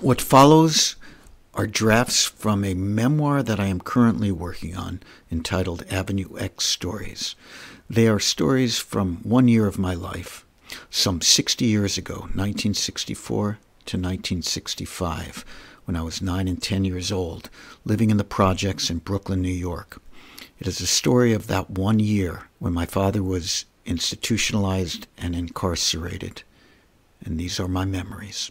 What follows are drafts from a memoir that I am currently working on entitled Avenue X Stories. They are stories from one year of my life, some 60 years ago, 1964 to 1965, when I was 9 and 10 years old, living in the projects in Brooklyn, New York. It is a story of that one year when my father was institutionalized and incarcerated. And these are my memories.